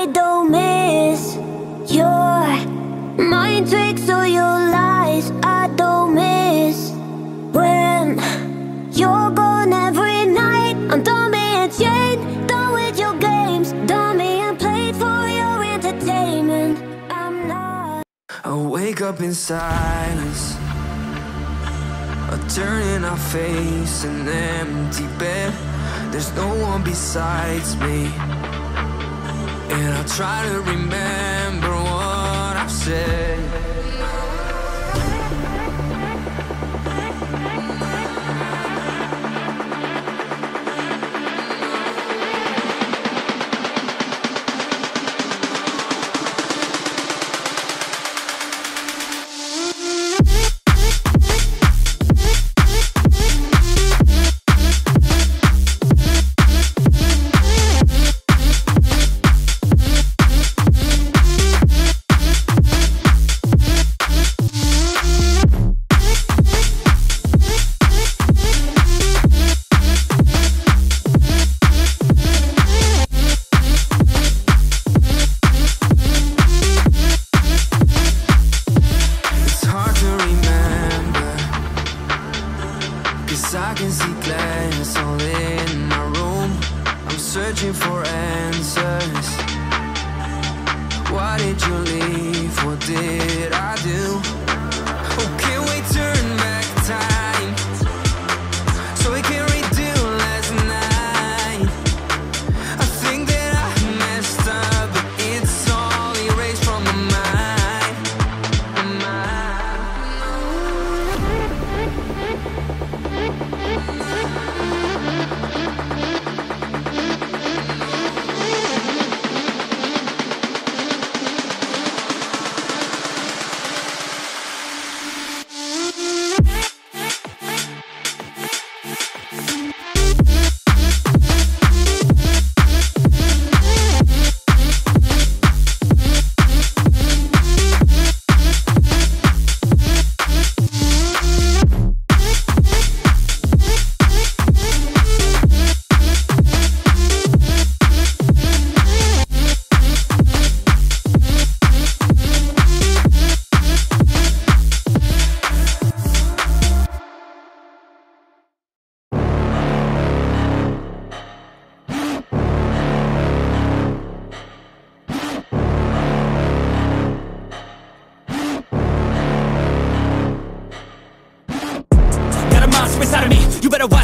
I don't miss your mind tricks or your lies. I don't miss when you're gone every night. I'm done being chained, done with your games, done being played for your entertainment. I'm not. I wake up in silence. I turn and I face an empty bed. There's no one besides me. And I try to remember what I've said.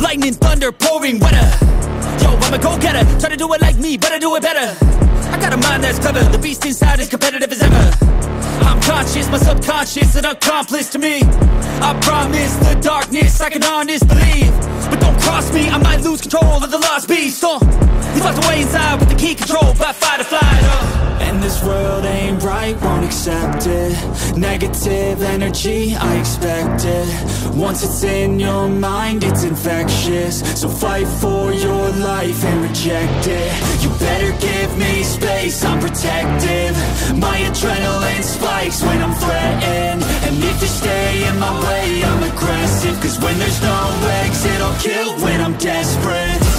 lightning, thunder, pouring weather. Yo, I'm a go-getter. Try to do it like me, but I do it better. I got a mind that's clever. The beast inside is competitive as ever. I'm conscious, my subconscious, an accomplice to me. I promise the darkness, I can honest believe. But don't cross me, I might lose control of the lost beast. Uh, he's locked away inside with the key control by fight or flight. Uh. And this world ain't right, won't accept it Negative energy, I expect it Once it's in your mind, it's infectious So fight for your life and reject it You better give me I'm protective My adrenaline spikes when I'm threatened. And if you stay in my way, I'm aggressive. Cause when there's no exit, I'll kill when I'm desperate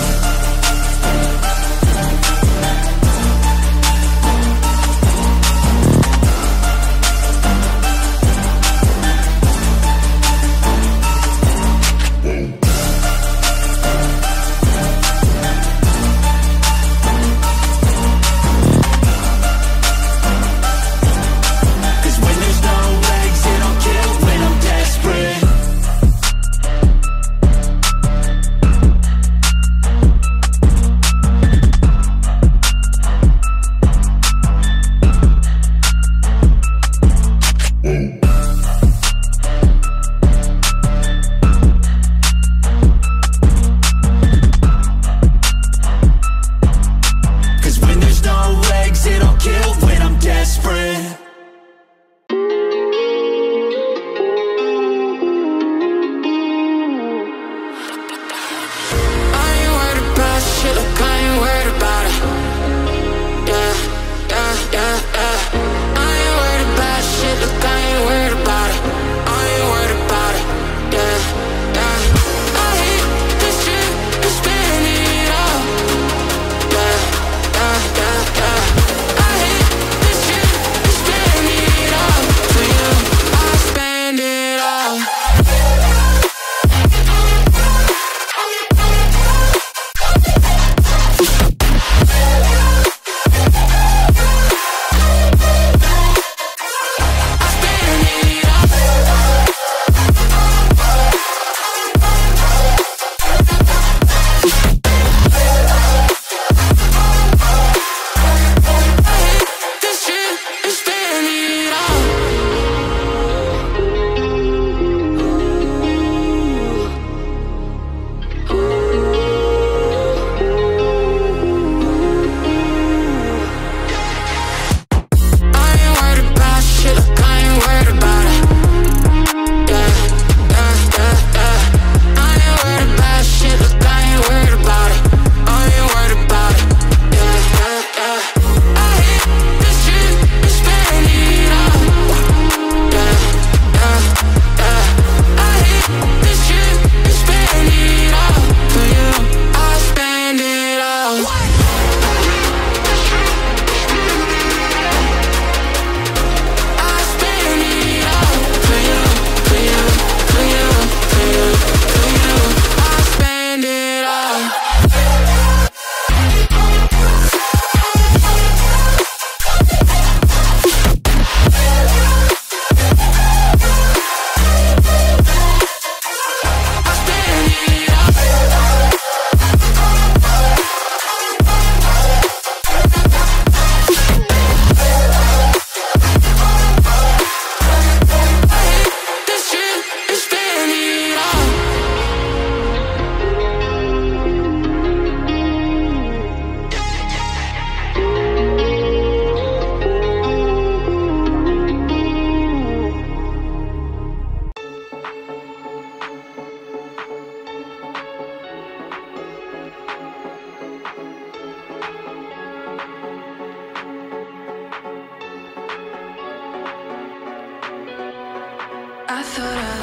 I thought I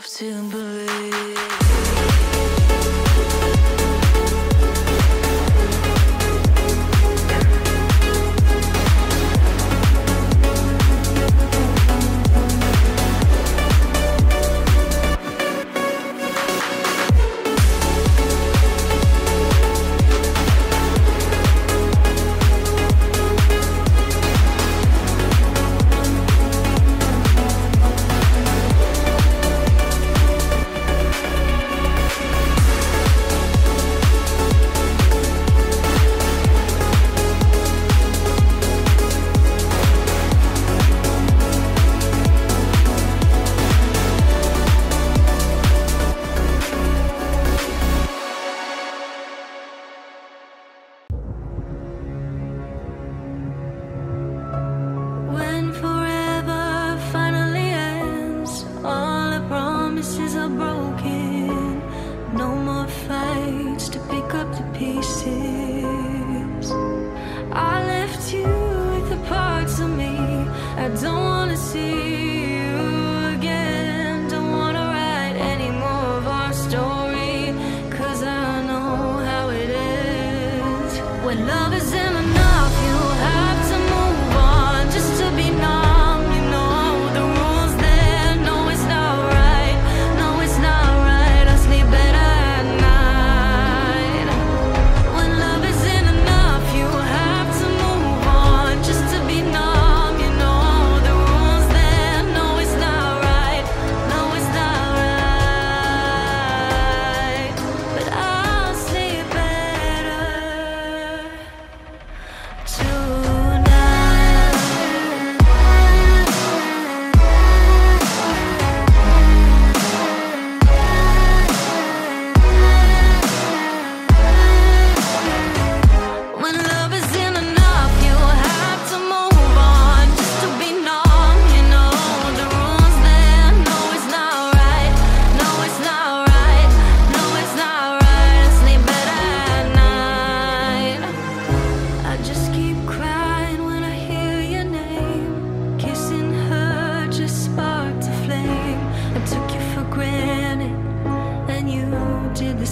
tough to believe.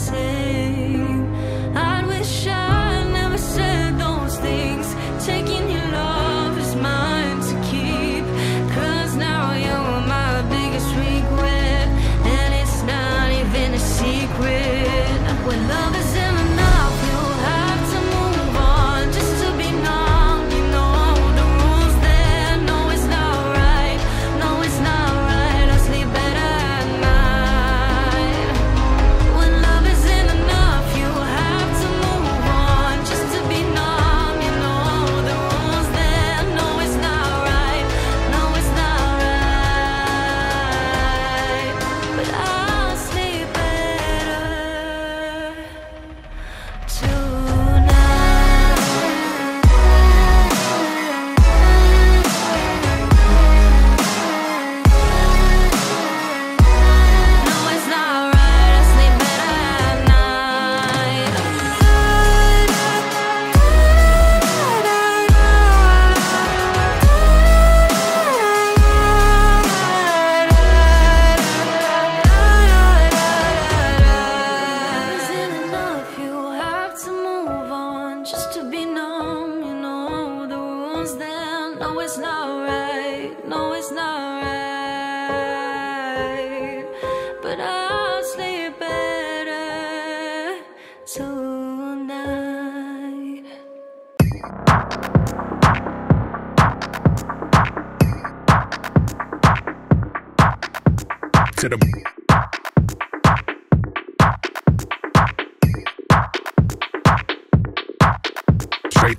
Right To the straight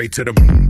straight to the